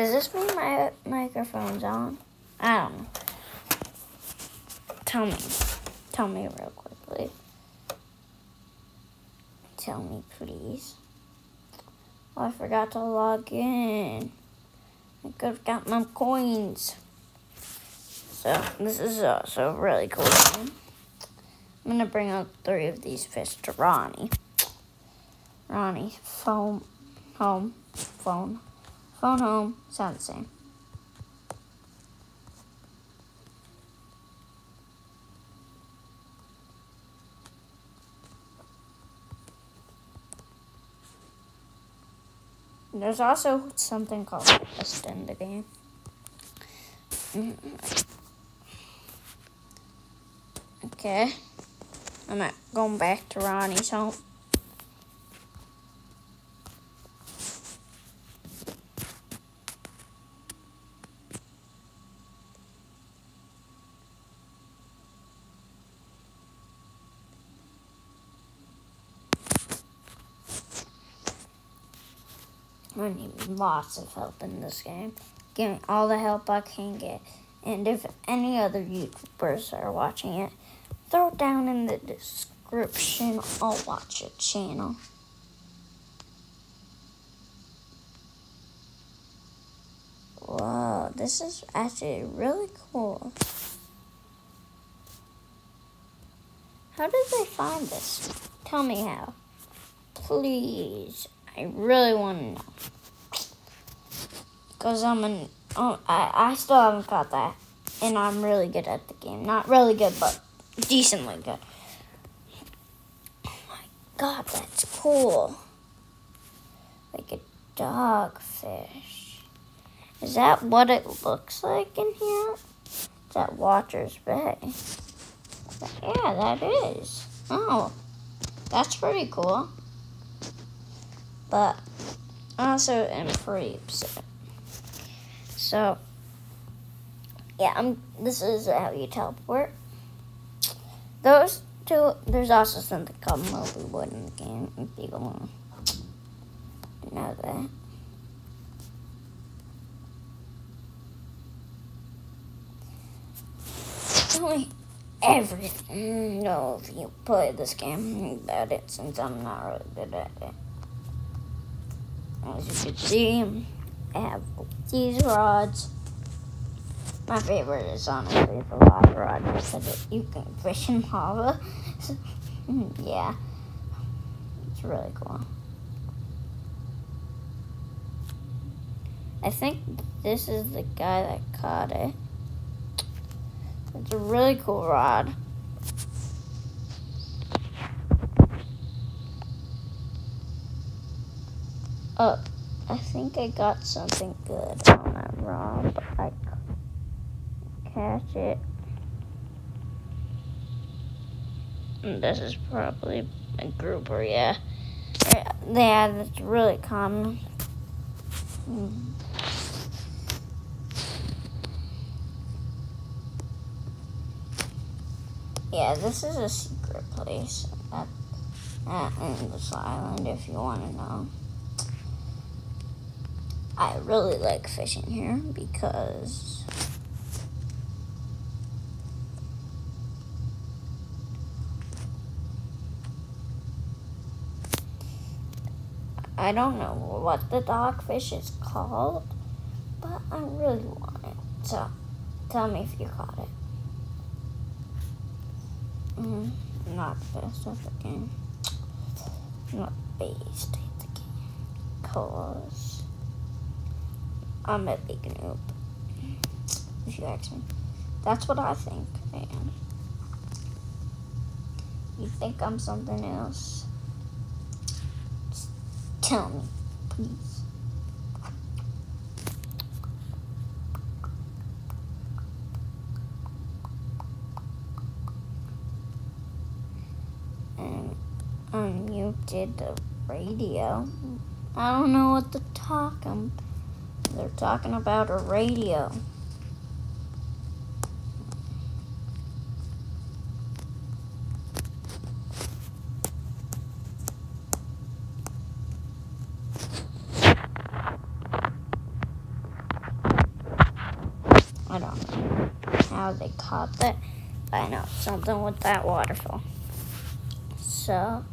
Does this mean my microphone's on? I don't know. Tell me. Tell me real quickly. Tell me, please. Oh, I forgot to log in. I could have got my coins. So, this is also really cool game. I'm gonna bring out three of these fish to Ronnie. Ronnie, phone, home, phone, phone, home, sound the same. There's also something called Quest in the game. Okay. I'm not going back to Ronnie's home. I need lots of help in this game. Getting all the help I can get. And if any other YouTubers are watching it, throw it down in the description. I'll watch your channel. Whoa, this is actually really cool. How did they find this? Tell me how. Please. I really want to know. Because I'm an, oh, I, I still haven't got that. And I'm really good at the game. Not really good, but decently good. Oh my god, that's cool. Like a dogfish. Is that what it looks like in here? Is that Watcher's Bay? Yeah, that is. Oh, that's pretty cool but I also improves it. So, yeah, I'm, this is how you teleport. Those two, there's also something called Moby in the game, if you want to know that. everything know if you play this game about it since I'm not really good at it. As you can see, I have these rods. My favorite is honestly the lava rod because that you can fish in lava. yeah, it's really cool. I think this is the guy that caught it. It's a really cool rod. Oh, I think I got something good on that rod, but I catch it. This is probably a grouper, yeah. Yeah, that's really common. Yeah, this is a secret place at, at this island if you want to know. I really like fishing here because I don't know what the dogfish is called, but I really want it. So tell me if you caught it. Mm, not the game. Not based at the game. Cause I'm a big noob. If you ask me. That's what I think I am. You think I'm something else? Just tell me, please. And unmuted the radio. I don't know what to talk about. They're talking about a radio. I don't know how they caught that. I know something with that waterfall. So